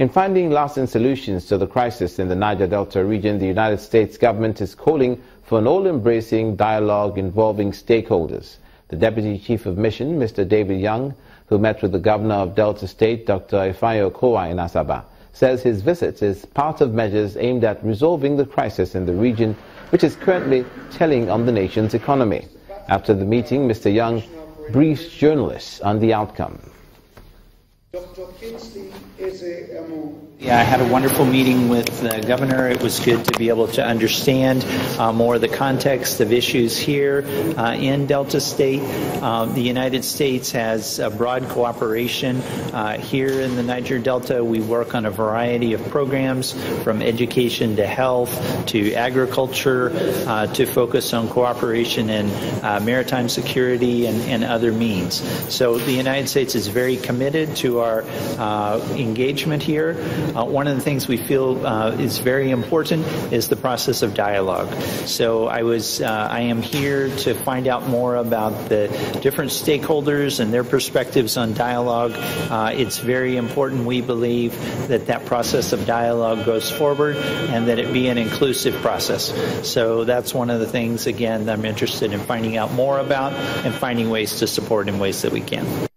In finding lasting solutions to the crisis in the Niger Delta region, the United States government is calling for an all-embracing dialogue involving stakeholders. The Deputy Chief of Mission, Mr. David Young, who met with the Governor of Delta State, Dr. Ifeanyi Okowa in Asaba, says his visit is part of measures aimed at resolving the crisis in the region, which is currently telling on the nation's economy. After the meeting, Mr. Young briefs journalists on the outcome. Eze-Emu. Yeah, I had a wonderful meeting with the governor. It was good to be able to understand uh, more of the context of issues here uh, in Delta State. Um, the United States has a broad cooperation uh, here in the Niger Delta. We work on a variety of programs from education to health to agriculture uh, to focus on cooperation in uh, maritime security and, and other means. So the United States is very committed to our uh, engagement here. Uh, one of the things we feel uh, is very important is the process of dialogue. So I was, uh, I am here to find out more about the different stakeholders and their perspectives on dialogue. Uh, it's very important, we believe, that that process of dialogue goes forward and that it be an inclusive process. So that's one of the things, again, that I'm interested in finding out more about and finding ways to support in ways that we can.